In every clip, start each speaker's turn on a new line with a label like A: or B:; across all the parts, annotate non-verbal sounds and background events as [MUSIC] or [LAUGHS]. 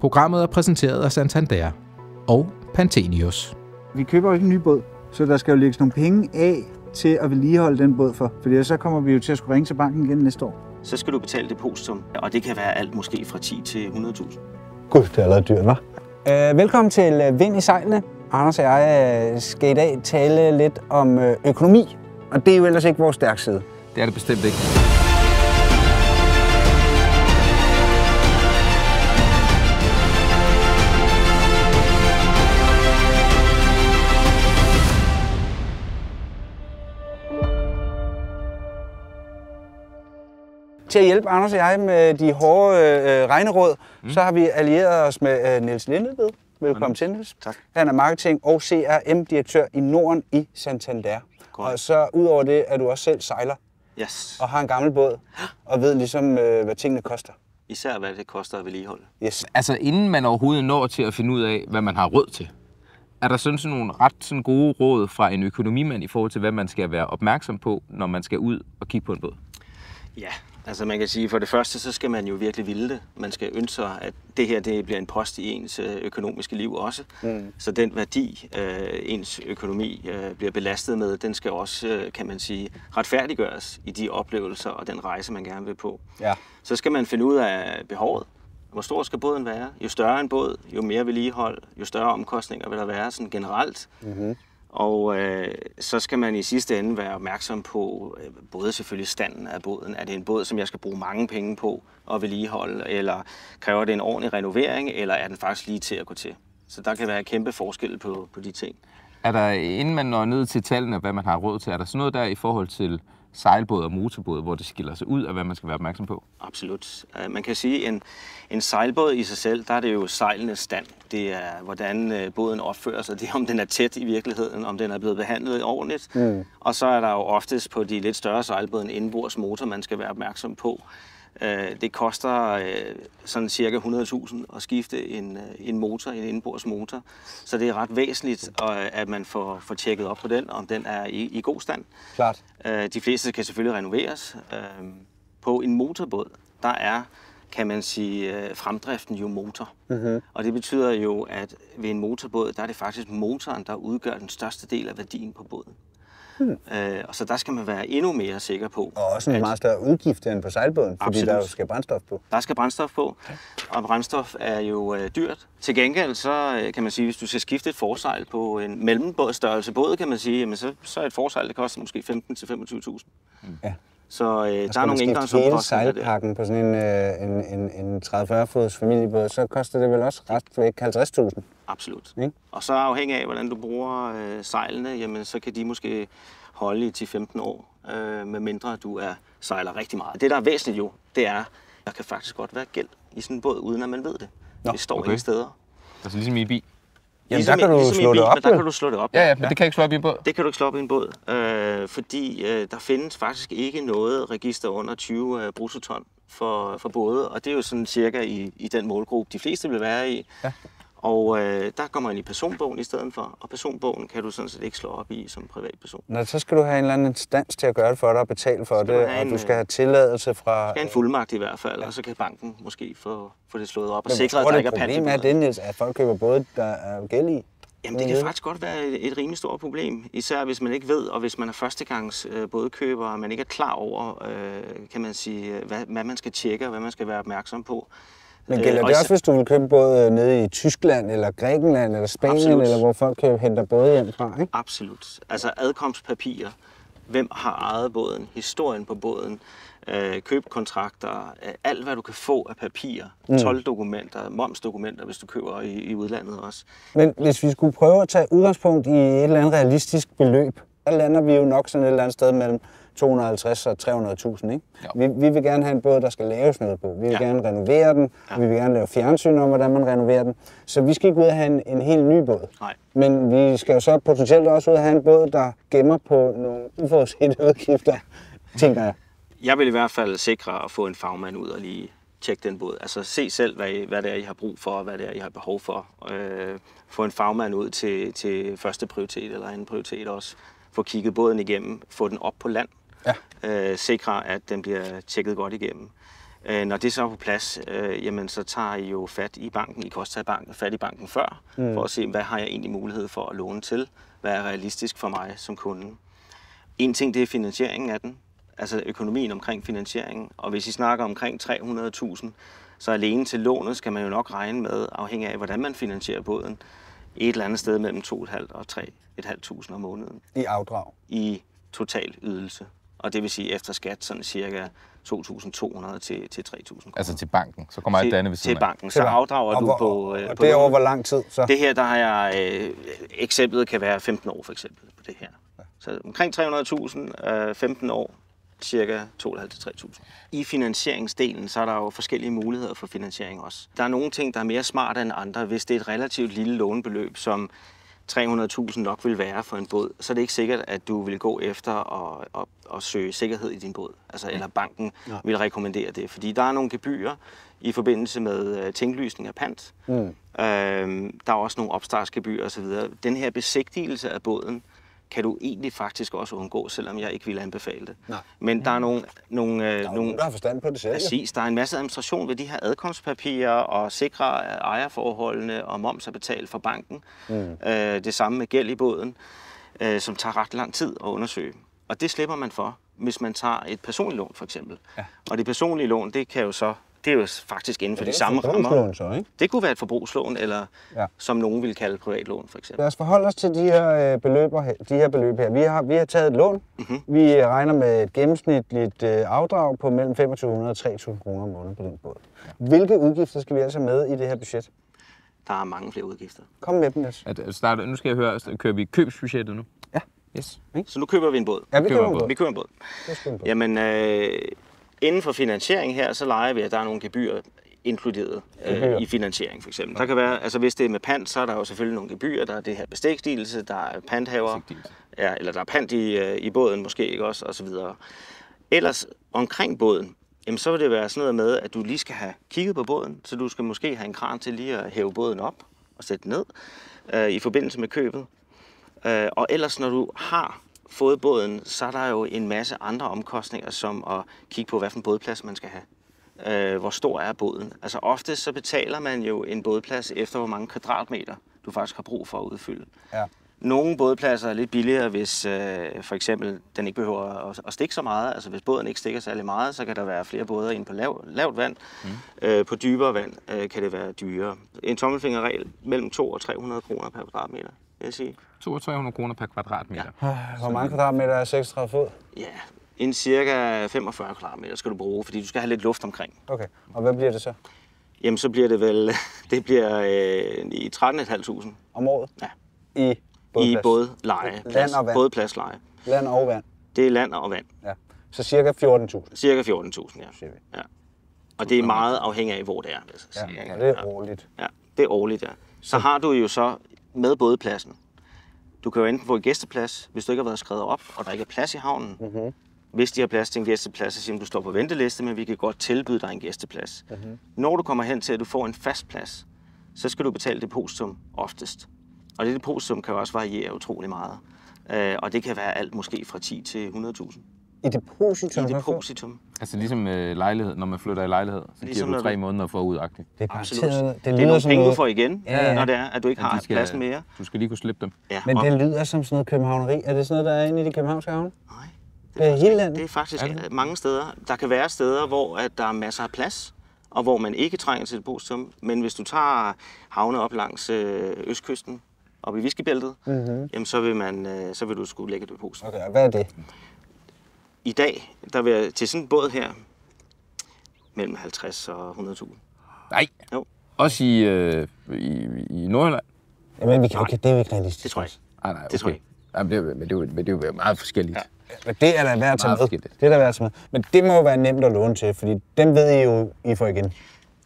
A: Programmet er præsenteret af Santander og Pantenius.
B: Vi køber jo ikke en ny båd, så der skal jo lægges nogle penge af til at vedligeholde den båd for. Fordi så kommer vi jo til at skulle ringe til banken igen næste år.
C: Så skal du betale depositum, og det kan være alt måske fra 10 til 100.000.
D: Gud, det er allerede dyrt, hva'? Øh, velkommen til øh, Vind i sejlene. Anders og jeg øh, skal i dag tale lidt om øh, økonomi, og det er jo ellers ikke vores stærke side.
A: Det er det bestemt ikke.
D: Til at hjælpe Anders og jeg med de hårde øh, regneråd, mm. så har vi allieret os med øh, Niels Lindeved. Velkommen mm. til, Niels.
C: Tak.
D: Han er marketing- og CRM-direktør i Norden i Santander.
C: Korrekt.
D: Og så udover det, er du også selv sejler
C: Yes.
D: og har en gammel båd, og ved ligesom, øh, hvad tingene koster.
C: Især hvad det koster at vedligeholde.
D: Yes.
A: Altså inden man overhovedet når til at finde ud af, hvad man har råd til, er der sådan, sådan nogle ret sådan gode råd fra en økonomimand i forhold til, hvad man skal være opmærksom på, når man skal ud og kigge på en båd?
C: Ja, altså man kan sige, for det første, så skal man jo virkelig ville det. Man skal ønske sig, at det her det bliver en post i ens øh, økonomiske liv også. Mm. Så den værdi, øh, ens økonomi øh, bliver belastet med, den skal også, øh, kan man sige, retfærdiggøres i de oplevelser og den rejse, man gerne vil på.
D: Ja.
C: Så skal man finde ud af behovet. Hvor stor skal båden være? Jo større en båd, jo mere vedligehold, jo større omkostninger vil der være sådan generelt. Mm-hmm. Og øh, så skal man i sidste ende være opmærksom på øh, både selvfølgelig standen af båden. Er det en båd, som jeg skal bruge mange penge på at vedligeholde, eller kræver det en ordentlig renovering, eller er den faktisk lige til at gå til? Så der kan være kæmpe forskel på, på de ting.
A: Er der, inden man når ned til tallene, hvad man har råd til, er der sådan noget der i forhold til sejlbåd og motorbåd, hvor det skiller sig ud af, hvad man skal være opmærksom på?
C: Absolut. Øh, Man kan sige, at en, en sejlbåd i sig selv, der er det jo sejlenes stand. Det er, hvordan øh, båden opfører sig. [LAUGHS] Det er, om den er tæt i virkeligheden, om den er blevet behandlet ordentligt. Mm. Og så er der jo oftest på de lidt større sejlbåde en indbords motor, man skal være opmærksom på. Øh, Det koster øh, sådan cirka 100.000 at skifte en, øh, en motor, en indbords motor. Så det er ret væsentligt, øh, at man får, får tjekket op på den, om den er i, i god stand.
D: Klart.
C: Øh, De fleste kan selvfølgelig renoveres. Øh, På en motorbåd, der er, kan man sige, øh, fremdriften jo motor. Mm-hmm. Og det betyder jo, at ved en motorbåd, der er det faktisk motoren, der udgør den største del af værdien på båden. Hmm. Øh, og så der skal man være endnu mere sikker på.
D: Og også en meget større udgift end på sejlbåden, fordi
C: Absolut.
D: der jo skal brændstof på.
C: Der skal brændstof på, og brændstof er jo øh, dyrt. Til gengæld så øh, kan man sige, hvis du skal skifte et forsejl på en mellembådstørrelse båd, kan man sige, jamen så, så er et forsejl, det koster måske 15-25.000.
D: Ja.
C: Så øh, der er nogle engangsomkostninger der.
D: sejlpakken på sådan en, øh, en, en, en 30-40 fods familiebåd, så koster det vel også ret væk 50.000.
C: Absolut.
D: Ikke?
C: Og så afhængig af, hvordan du bruger øh, sejlene, jamen så kan de måske holde i 10-15 år, øh, med mindre du er sejler rigtig meget. Det, der er væsentligt jo, det er, der kan faktisk godt være gæld i sådan en båd, uden at man ved det.
D: Nå,
C: det står
A: okay.
C: ingen steder.
A: Altså ligesom i bil?
D: Jamen, der kan du
C: ligesom
D: slå
C: bil,
D: det op,
C: men Der kan du slå det op.
A: Ja, ja, men det kan ikke slå op i en båd.
C: Det kan du ikke slå op i en båd, øh, fordi øh, der findes faktisk ikke noget register under 20 øh, bruttoton for, for både, og det er jo sådan cirka i, i den målgruppe, de fleste vil være i.
A: Ja.
C: Og øh, der går man i personbogen i stedet for, og personbogen kan du sådan set ikke slå op i som privatperson.
D: Nå, så skal du have en eller anden instans til at gøre det for dig og betale for
C: Skal
D: det, og
C: en,
D: du skal have tilladelse fra...
C: Skal have en fuldmagt i hvert fald, og så kan banken måske få, få det slået op og
D: Men
C: sikre, at der ikke er pant i
D: problem er det, Niels, at folk køber både, der er gæld i?
C: Jamen, det kan faktisk godt være et, et rimelig stort problem, især hvis man ikke ved, og hvis man er førstegangs øh, bådkøber, og man ikke er klar over, øh, kan man sige, øh, hvad, hvad man skal tjekke, og hvad man skal være opmærksom på.
D: Men
C: Øh,
D: gælder
C: og
D: det også, hvis du vil købe både nede i Tyskland, eller Grækenland, eller Spanien,
C: Absolut.
D: eller hvor folk kan hente både hjem fra, ikke?
C: Absolut. Altså adkomstpapirer. Hvem har ejet båden? Historien på båden? Øh, købkontrakter? Øh, alt, hvad du kan få af papirer. Mm. 12-dokumenter, momsdokumenter, hvis du køber i, i udlandet også.
D: Men hvis vi skulle prøve at tage udgangspunkt i et eller andet realistisk beløb, så lander vi jo nok sådan et eller andet sted mellem 250 og 300.000, ikke?
A: Jo.
D: Vi, vi vil gerne have en båd, der skal laves noget på. Vi vil
C: Ja.
D: gerne renovere den, og vi vil gerne lave fjernsyn om, hvordan man renoverer den. Så vi skal ikke ud og have en, en helt ny båd.
C: Nej.
D: Men vi skal jo så potentielt også ud og have en båd, der gemmer på nogle uforudsete udgifter, tænker jeg.
C: Jeg vil i hvert fald sikre at få en fagmand ud og lige tjekke den båd. Altså se selv, hvad, I, hvad det er, I har brug for, og hvad det er, I har behov for. Øh, få en fagmand ud til, til første prioritet eller anden prioritet også. Få kigget båden igennem, få den op på land.
D: Ja.
C: Øh, sikre, at den bliver tjekket godt igennem. Øh, når det så er på plads, øh, jamen, så tager I jo fat i banken. I kan også tage banken, fat i banken før, mm. for at se, hvad har jeg egentlig mulighed for at låne til? Hvad er realistisk for mig som kunde? En ting, det er finansieringen af den. Altså økonomien omkring finansieringen. Og hvis I snakker omkring 300.000, så alene til lånet skal man jo nok regne med, afhængig af, hvordan man finansierer båden, et eller andet sted mellem 2.500 og 3.500 om måneden
E: I afdrag.
C: i total ydelse. Og det vil sige efter skat sådan cirka 2.200 til, til 3.000 kroner.
A: Altså til banken. Så kommer alt det andet ved
C: til,
A: siden
C: til banken. Så afdrager
E: og,
C: du
E: hvor-
C: på, øh,
E: Og
C: på
E: det er over hvor lang tid så?
C: Det her, der har jeg, øh, eksemplet kan være 15 år for eksempel på det her. Så omkring 300.000, øh, 15 år, cirka 2.500-3.000. I finansieringsdelen, så er der jo forskellige muligheder for finansiering også. Der er nogle ting, der er mere smarte end andre. Hvis det er et relativt lille lånebeløb, som 300.000 nok vil være for en båd, så er det ikke sikkert, at du vil gå efter at, at, at søge sikkerhed i din båd. Altså, eller banken vil rekommendere det. Fordi der er nogle gebyrer i forbindelse med øh, tinglysning af pant. Mm. Øhm, der er også nogle opstartsgebyrer osv. Den her besigtigelse af båden kan du egentlig faktisk også undgå, selvom jeg ikke vil anbefale det.
E: Nej.
C: Men der er nogle, nogle, øh,
E: Der er
C: nogle
E: nogen, der har forstand på det selv.
C: Præcis, der er en masse administration ved de her adkomstpapirer og sikre ejerforholdene og moms er betalt for banken. Mm. Øh, det samme med gæld i båden, øh, som tager ret lang tid at undersøge. Og det slipper man for, hvis man tager et personligt lån for eksempel. Ja. Og det personlige lån, det kan jo så det er jo faktisk inden for
E: Det
C: de samme rammer.
E: så, ikke?
C: Det kunne være et forbrugslån, eller
E: Ja.
C: ja. som nogen vil kalde privatlån for eksempel.
E: Lad os forholde os til de her, øh, beløber, de her beløb her. Vi har, vi har taget et lån.
C: Mhm.
E: Mm-hmm. Vi øh, regner med et gennemsnitligt øh, afdrag på mellem 2500 og 3000 kroner om måneden på den båd. Hvilke udgifter skal vi altså med i det her budget?
C: Der er mange flere udgifter.
E: Kom med dem, Niels.
A: At, starte, nu skal jeg høre, kører vi købsbudgettet nu?
E: Ja.
A: Yes.
C: Så nu køber vi en båd.
E: Ja, vi
A: Køber
E: køber
A: en
E: en
A: båd.
E: båd.
C: Vi køber en båd.
E: Skal vi på.
C: Jamen, øh, inden for finansiering her, så leger vi, at der er nogle gebyrer inkluderet øh, i finansiering for eksempel. Der kan være, altså hvis det er med pant, så er der jo selvfølgelig nogle gebyrer. Der er det her bestikstilelse, der er panthaver, ja, eller der er pant i, øh, i båden måske ikke også, og så videre. Ellers omkring båden, jamen så vil det være sådan noget med, at du lige skal have kigget på båden, så du skal måske have en kran til lige at hæve båden op og sætte den ned øh, i forbindelse med købet. Øh, og ellers, når du har fået båden, så er der jo en masse andre omkostninger, som at kigge på, hvad for en bådplads man skal have. Øh, hvor stor er båden? Altså ofte så betaler man jo en bådplads efter, hvor mange kvadratmeter du faktisk har brug for at udfylde.
E: Ja.
C: Nogle bådpladser er lidt billigere, hvis øh, for eksempel den ikke behøver at, at stikke så meget. Altså hvis båden ikke stikker særlig meget, så kan der være flere båder inde på lav, lavt vand. Mm. Øh, på dybere vand øh, kan det være dyrere. En tommelfingerregel mellem 2 og 300 kroner per kvadratmeter, vil jeg sige.
A: 200-300 kroner per kvadratmeter. Ja.
E: Hvor mange kvadratmeter er 36 fod?
C: Ja, en cirka 45 kvadratmeter skal du bruge, fordi du skal have lidt luft omkring.
E: Okay. Og hvad bliver det så?
C: Jamen så bliver det vel, [LAUGHS] det bliver øh, i 13.500
E: Om året?
C: Ja.
E: I bådplads?
C: i både leje,
E: Land og vand.
C: både pladsleje.
E: Land og vand?
C: Det er land og vand.
E: Ja. Så cirka 14.000,
C: Cirka 14.000, ja.
E: siger vi.
C: ja. Og det er meget afhængig af, hvor det er, vil jeg så
E: Ja, og det er årligt.
C: Ja, det er årligt, ja. Så har du jo så med bådpladsen. Du kan jo enten få en gæsteplads, hvis du ikke har været skrevet op, og der ikke er plads i havnen. Mm-hmm. Hvis de har plads til en gæsteplads, så siger de, du står på venteliste, men vi kan godt tilbyde dig en gæsteplads. Mm-hmm. Når du kommer hen til, at du får en fast plads, så skal du betale depositum oftest. Og det depositum kan jo også variere utrolig meget. Øh, og det kan være alt måske fra 10 til 100.000
E: I depositum?
C: i depositum.
A: Altså ligesom øh, lejlighed, når man flytter i lejlighed, så
C: Ligesom
A: giver du tre
C: du-
A: måneder for udagtigt.
E: Det er
C: Absolut.
E: Det
C: Det er nogle penge, du
E: noget,
C: får igen,
E: Ja, ja.
C: når det er, at du ikke har
A: skal-
C: pladsen mere.
A: Du skal lige kunne slippe dem.
C: Ja,
E: Men det lyder som sådan noget københavneri. Er det sådan noget, der er inde i de københavnske havne?
C: Nej,
E: Det er hele landet?
C: Det er faktisk
A: Er det?
C: mange steder. Der kan være steder, hvor at der er masser af plads, og hvor man ikke trænger til depositum. Men hvis du tager havne op langs øh, østkysten, op i Viskebæltet, mm-hmm. jamen så vil, man, øh, så vil du skulle lægge et depositum.
E: Okay, og hvad er det?
C: I dag, der vil jeg til sådan en båd her, mellem 50 og 100.000.
A: Nej.
C: Jo.
A: Også i, øh, i, i Nordjylland?
E: Jamen, vi kan ikke, det er jo ikke realistisk.
C: Det tror jeg ikke.
A: Nej, nej, okay.
C: Det tror jeg ikke.
A: Jamen, det, er men, det, er jo- men det er jo meget forskelligt. Ja.
E: Men det er da værd at tage med. Det er da værd at tage med. Men det må jo være nemt at låne til, fordi dem ved I jo, I får igen.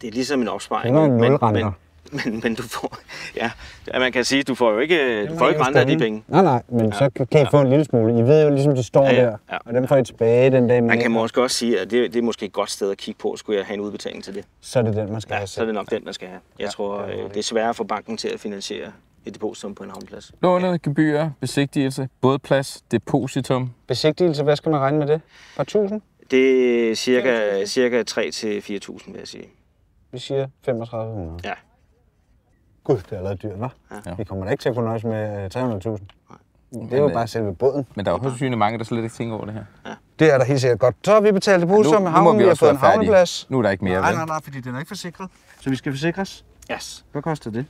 C: Det er ligesom en opsparing.
E: Det er nogle
C: men, men, [LAUGHS] men, men, du får, ja, man kan sige, du får jo ikke, du får ikke renter af de penge.
E: Nej, nej, men så kan I få en lille smule. I ved jo ligesom, de står
C: Ja, ja,
E: der,
C: ja.
E: og dem får I tilbage den dag,
C: Man
E: man
C: kan måske også sige, at det, det er måske et godt sted at kigge på, skulle jeg have en udbetaling til det.
E: så er det den, man skal
C: Ja,
E: have
C: så er det nok den, man skal have. Jeg tror, øh, det er sværere for banken til at finansiere et depositum på en havneplads.
A: Lånet, gebyrer, besigtigelse, bådplads, depositum.
E: Besigtigelse, hvad skal man regne med det? Par tusind?
C: Det er cirka, cirka 3-4.000, vil jeg sige.
E: Vi siger 3500.
C: Ja.
E: Gud, det er allerede dyrt, hva'?
A: Ja.
E: Vi kommer da ikke til at kunne nøjes med øh, 300.000. Det er jo bare
A: øh,
E: selve båden.
A: Men der er jo højst sandsynligt mange, der slet ikke tænker over det her.
E: Det er da helt sikkert godt. Så har vi betalt depositum med
A: nu må
E: havnen, vi har
A: også
E: fået en havneplads.
A: Nu er der ikke mere,
D: Nej, nej, nej, fordi den er ikke forsikret. Så vi skal forsikres.
C: Yes.
D: Hvad koster det?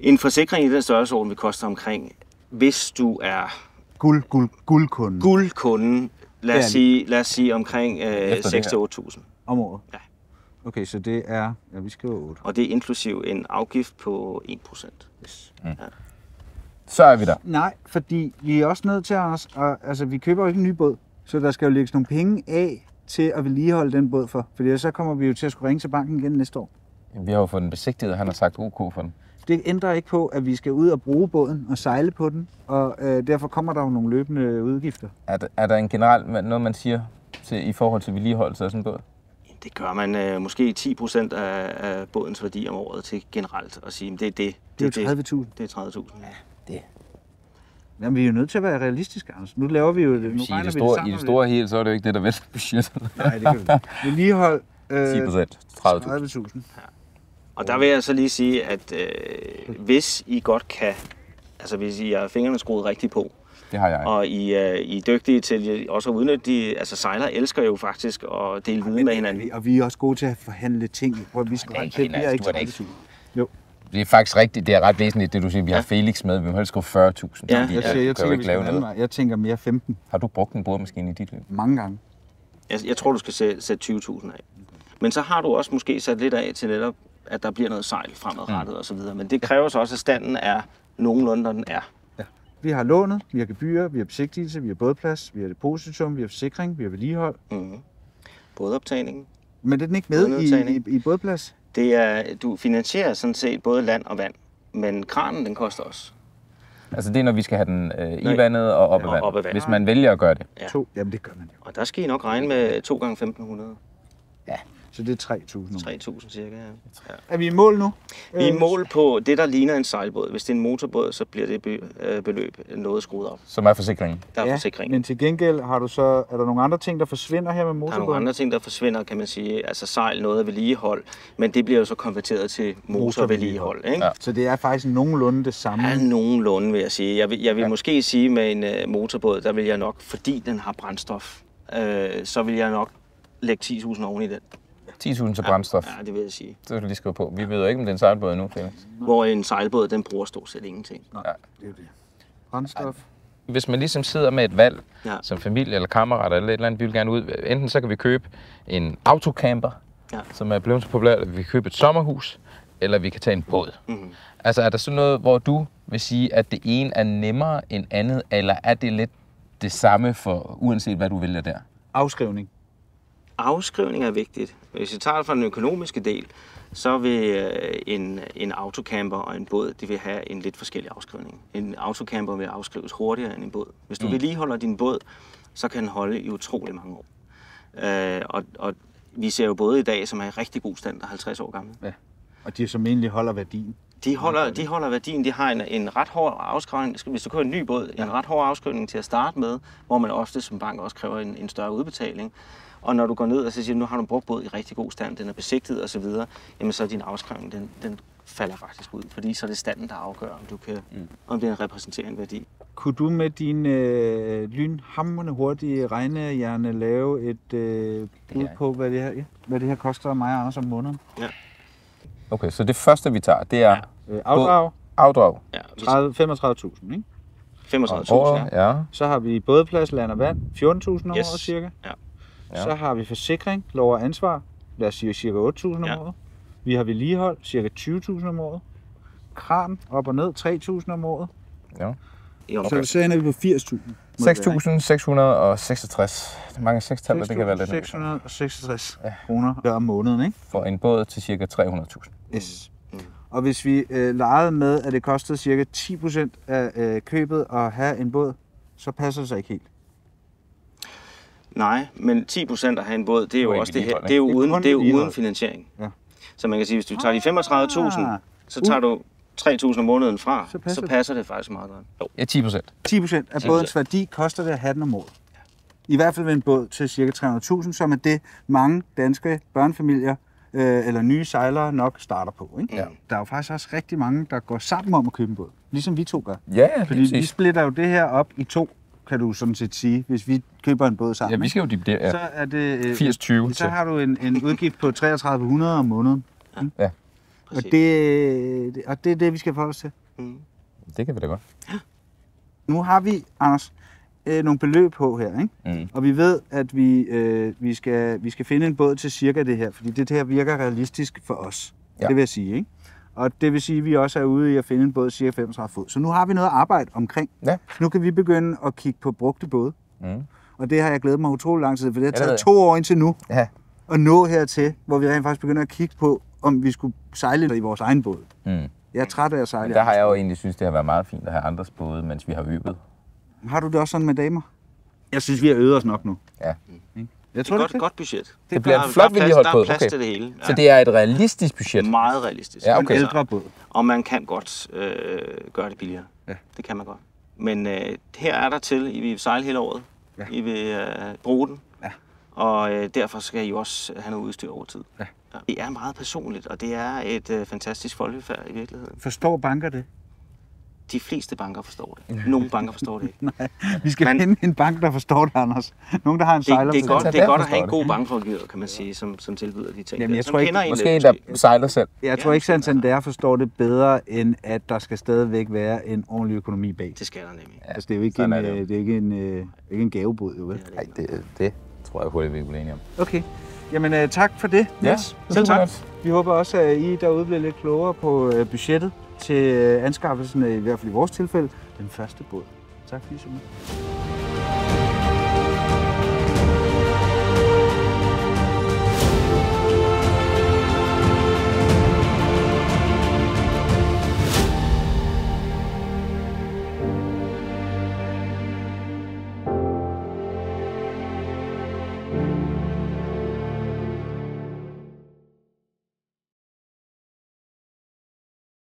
C: En forsikring i den størrelsesorden vil koste omkring, hvis du er
D: Guld, guld, guldkunde
C: guldkunden, lad os
D: Ja.
C: sige, lad os sige omkring øh,
A: Efter det her.
C: 6-8.000.
D: om året.
C: Ja.
D: Okay, så det er, ja, vi skriver 8.
C: Og det er inklusiv en afgift på 1%.
D: Yes.
A: Så er vi der.
D: Nej, fordi vi er også nødt til, Anders, og, altså vi køber jo ikke en ny båd, så der skal jo lægges nogle penge af til at vedligeholde den båd for. Fordi så kommer vi jo til at skulle ringe til banken igen næste år.
A: Vi har jo fået den besigtiget, og han har sagt OK for den.
D: Det ændrer ikke på, at vi skal ud og bruge båden og sejle på den, og øh, derfor kommer der jo nogle løbende udgifter.
A: Er der, er der en generel, noget man siger til, i forhold til vedligeholdelse af sådan en båd?
C: Det gør man øh, måske 10% af, af bådens værdi om året til generelt at sige, at det er det.
D: Det er jo 30.000.
C: Det er 30.000. Ja.
D: Jamen, vi er jo nødt til at være realistiske, Anders. Nu laver vi jo det. Nu
A: Sige, I,
D: regner
A: det
D: vi
A: store,
D: sammen
A: I det store hele, så er det jo ikke det, der vælter budgettet.
D: Nej, det kan vi ikke. [LAUGHS] Vedligehold.
A: 10
D: Øh,
A: procent. 30.000.
D: 30.000.
C: Og der vil jeg så lige sige, at øh, hvis I godt kan, altså hvis I har fingrene skruet rigtigt på,
A: Det har jeg.
C: og I, øh, I er dygtige til også at udnytte de, altså sejlere elsker jo faktisk at dele viden med hinanden.
D: Og vi er også gode til at forhandle ting. Prøv, at vi skal
A: det er
D: det,
A: ikke
D: bliver ikke 30.000. Jo,
A: Det er faktisk rigtigt. Det er ret væsentligt, det du siger. Vi har Felix med. Vi må helst skrive 40.000.
C: Ja.
D: jeg, siger, jeg tænker, vi
A: ikke lave noget.
D: Jeg tænker mere 15.
A: Har du brugt en boremaskine i dit liv?
D: Mange gange.
C: Jeg, jeg tror, du skal sætte, sætte 20.000 af. Men så har du også måske sat lidt af til netop, at der bliver noget sejl fremadrettet mm. og så videre. Men det kræver så også, at standen er nogenlunde, når den er.
D: Vi har lånet, vi har gebyrer, vi har besigtigelse, vi har bådplads, vi har depositum, vi har forsikring, vi har vedligehold.
C: Mm. Bådoptagningen.
D: Men det er den ikke med i, i, i bådplads?
C: Det er, du finansierer sådan set både land og vand. Men kranen, den koster også.
A: Altså det er, når vi skal have den øh, i
C: Nej.
A: vandet og op i
C: Og
A: vandet.
C: op vandet.
A: Hvis man vælger at gøre det.
C: Ja.
D: To. Jamen, det gør man jo.
C: Og der skal I nok regne med 2 gange 1500
D: Så det er 3.000 nu.
C: 3.000 cirka. Ja. Ja.
D: Er vi i mål nu?
C: Vi er
D: Øh,
C: i mål på det, der ligner en sejlbåd. Hvis det er en motorbåd, så bliver det øh, beløb noget skruet op.
A: Som er forsikringen.
C: Der er
D: ja,
C: forsikring.
D: men til gengæld har du så, er der nogle andre ting, der forsvinder her med
C: Der er nogle
D: motorbåden?
C: andre ting, der forsvinder, kan man sige. Altså sejl, noget af vedligehold. Men det bliver jo så konverteret til motorvedligehold. Ikke?
A: Ja.
D: Så det er faktisk nogenlunde det samme.
C: Ja, nogenlunde, vil jeg sige. Jeg vil, jeg vil ja. måske sige med en uh, motorbåd, der vil jeg nok, fordi den har brændstof, øh, så vil jeg nok lægge 10.000 oven i den.
A: 10.000 til brændstof.
C: Ja, det vil jeg sige.
A: Det vil du lige skrive på. Vi ved jo ikke, om det er en sejlbåd endnu, Felix.
C: Hvor en sejlbåd, den bruger stort set ingenting.
D: Det er det. Brændstof.
A: Hvis man ligesom sidder med et valg,
C: Ja.
A: som familie eller kammerat eller et eller andet, vi vil gerne ud. Enten så kan vi købe en autocamper,
C: Ja.
A: som er blevet så populær, at vi kan købe et sommerhus, eller vi kan tage en båd.
C: Mhm.
A: Altså er der sådan noget, hvor du vil sige, at det ene er nemmere end andet, eller er det lidt det samme for uanset hvad du vælger der?
D: Afskrivning.
C: Afskrivning er vigtigt. Hvis jeg tager det fra den økonomiske del, så vil øh, en, en autocamper og en båd, det vil have en lidt forskellig afskrivning. En autocamper vil afskrives hurtigere end en båd. Hvis du mm. vedligeholder din båd, så kan den holde i utrolig mange år. Øh, og, og vi ser jo både i dag, som er i rigtig god stand, der er 50 år gamle.
D: Ja. Og de som egentlig holder værdien.
C: De holder, de holder værdien, de har en, en ret hård afskrivning. Hvis du køber en ny båd, en ret hård afskrivning til at starte med, hvor man ofte som bank også kræver en, en større udbetaling. Og når du går ned og så siger, nu har du brugt båd i rigtig god stand, den er besigtet osv., jamen så er din afskrivning, den, den falder faktisk ud, fordi så er det standen, der afgør, om, du kan, mm. om den repræsenterer en værdi.
D: Kunne du med din øh, lynhamrende hurtige regnehjerne lave et øh, bud på, hvad det, her, ja, hvad det her koster mig og Anders om måneden?
A: Okay, så det første vi tager, det er ja.
D: Øh, afdrag
A: afdrag.
C: Ja, vi-
D: 30 35.000, ikke?
C: 35.000,
A: Året,
C: ja.
A: ja.
D: Så har vi bådplads, land og vand, 14.000 om
C: Yes.
D: året cirka.
C: Ja.
A: Ja.
D: Så har vi forsikring, lov og ansvar, lad os sige cirka 8.000 om
C: Ja.
D: året. Vi har vedligehold, cirka 20.000 om året. Kran op og ned, 3.000 om året.
A: ja.
C: Jo,
D: Så, så ender vi på 80.000. må det være, ikke?
A: 6.666. Det er mange det kan være lidt
D: 666 kroner om måneden, ikke?
A: for en båd til cirka 300.000.
D: Yes. Og hvis vi øh, legede med, at det kostede cirka 10% af øh, købet at have en båd, så passer det sig ikke helt.
C: Nej, men 10 procent at have en båd, det er jo
A: Det er
C: også det her. Det er jo?
D: Det er
C: uden, det er uden finansiering.
D: Ja.
C: Så man kan sige, hvis du tager de 35.000,
D: Ah.
C: så tager du 3.000 om måneden fra,
D: Så passer
C: så passer det faktisk meget godt. Jo.
A: Ja, 10 procent.
D: 10% af
C: 10%.
D: bådens værdi koster det at have den om året. I hvert fald ved en båd til ca. 300.000, som er det mange danske børnefamilier øh, eller nye sejlere nok starter på. Ikke?
A: Ja.
D: Der er jo faktisk også rigtig mange, der går sammen om at købe en båd. Ligesom vi to gør.
A: Ja,
D: Fordi vi splitter jo det her op i to, kan du sådan set sige, hvis vi køber en båd sammen.
A: Ja, vi skal jo dividere.
D: ikke? Så
A: Ja.
D: er det... øh,
A: 80-20
D: Så
A: til.
D: har du en, en udgift på 3300 om måneden.
A: Ja,
D: Og det, det- og det er det, vi skal forholde os til.
C: Mm.
A: det kan vi da godt.
D: Nu har vi, Anders, øh, nogle beløb på her, ikke?
A: Mm.
D: Og vi ved, at vi, øh, vi, skal, vi skal finde en båd til cirka det her, fordi det her virker realistisk for os.
A: Ja.
D: Ja. Det vil jeg sige, ikke? Og det vil sige, at vi også er ude i at finde en båd cirka 35 fod. Så nu har vi noget at arbejde omkring.
A: Ja.
D: Nu kan vi begynde at kigge på brugte både.
A: Mm.
D: Og det har jeg glædet mig utrolig lang tid, for det har
A: Ja, det ved
D: taget to år indtil nu
A: Ja.
D: at nå hertil, hvor vi rent faktisk begynder at kigge på, om vi skulle sejle i vores egen båd.
A: Mm.
D: Jeg er træt af at sejle.
A: Men der har jeg jo egentlig synes, det har været meget fint at have andres både, mens vi har øvet.
D: Har du det også sådan med damer? Jeg synes, vi har øvet os nok nu.
A: Ja.
D: Ikke? Jeg
C: Det
D: tror,
C: er
D: det
C: godt,
D: er det.
C: godt budget.
A: Det bliver
C: Der-
A: en flot
C: der
A: vedligeholdt
C: Der
A: båd.
C: er plads
A: Okay.
C: til det hele.
A: Så det er et realistisk budget.
C: Meget realistisk.
A: Ja, okay.
D: En ældre båd.
C: Og man kan godt øh, gøre det billigere.
D: Ja.
C: Det kan man godt. Men øh, her er der til, I vil sejle hele året.
D: Ja.
C: I vil øh, bruge den.
D: Ja.
C: Og øh, derfor skal I også have noget udstyr over tid.
D: Ja.
C: Ja. Det er meget personligt, og det er et øh, fantastisk folkefærd i virkeligheden.
D: Forstår banker det?
C: De fleste banker forstår det. Nogle banker forstår det ikke. [LAUGHS]
D: Nej, vi skal
C: Man-
D: finde en bank, der forstår det, Anders. Nogen, der har en
C: Det,
D: sejler.
C: det, er
D: på
C: godt,
A: der
C: det er godt at have en
A: det.
C: god bankrådgiver, kan man sige, som, som tilbyder de ting.
D: Jamen, jeg tror ikke-
C: en
A: Måske en, der sejler selv.
D: Jeg tror
C: Ja,
D: ikke,
C: måske.
D: Santander forstår det bedre, end at der skal stadigvæk være en ordentlig økonomi bag.
C: Det skal der nemlig.
D: Altså, det er jo ikke en,
A: er det jo.
D: øh, det er ikke en, øh, ikke en gavebod, jo vel?
C: Det er
A: Nej,
C: det.
A: det, det tror jeg hurtigt, vi bliver enige om.
D: Okay. Jamen, øh, tak for det, Niels.
C: Selv tak.
D: Vi håber også, at I derude bliver lidt klogere på øh, budgettet til anskaffelsen i hvert fald i vores tilfælde, den første båd. Tak fordi I så med.